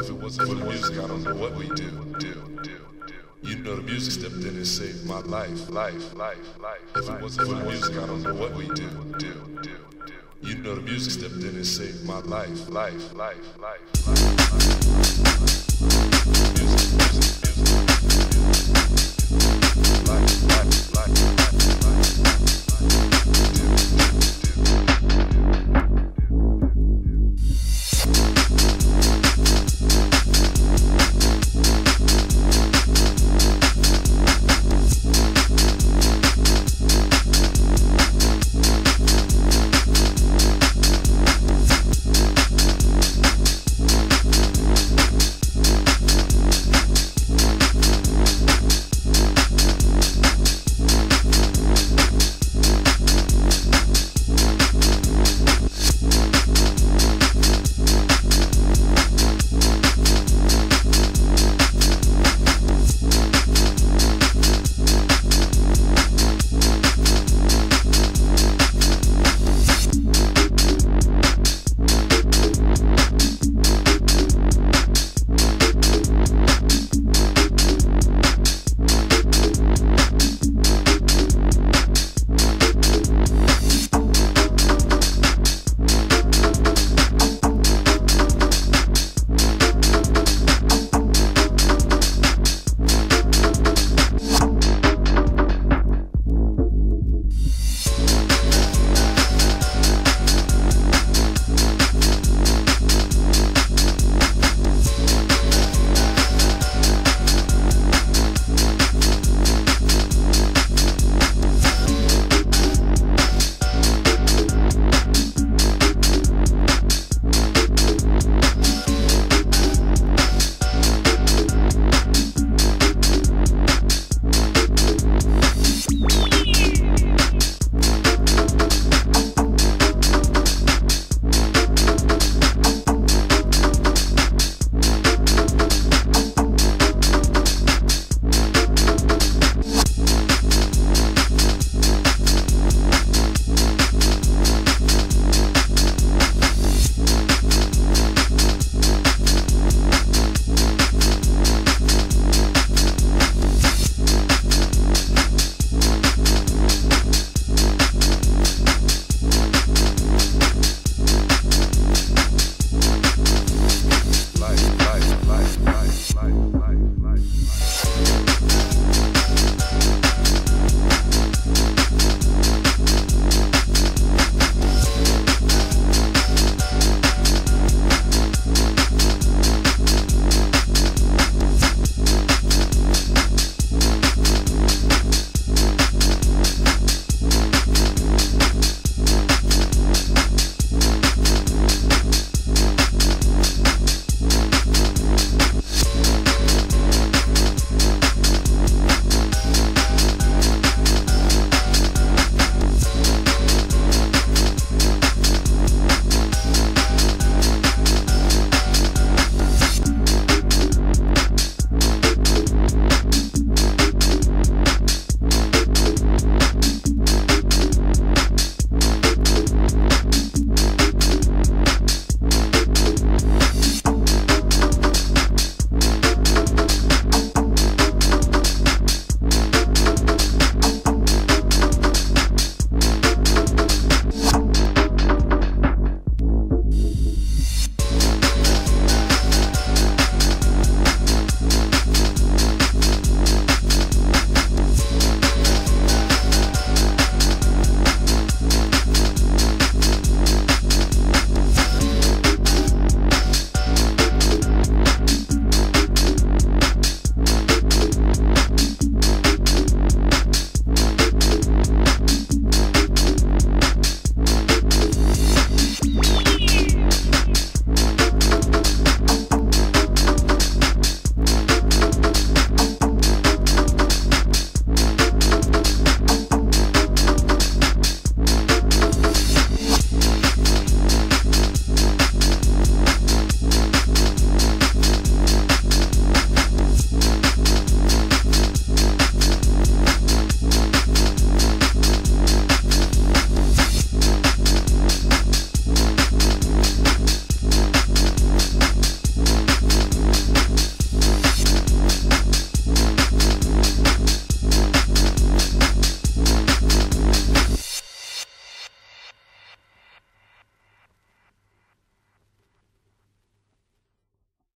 If it wasn't for the music, I don't know what we do, do, do, do. You know the music stepped in and saved my life, life, life, life. If it wasn't for the music, I don't know what we do, do, do, do. You know the music stepped in and saved my life, life, life, life, life. life.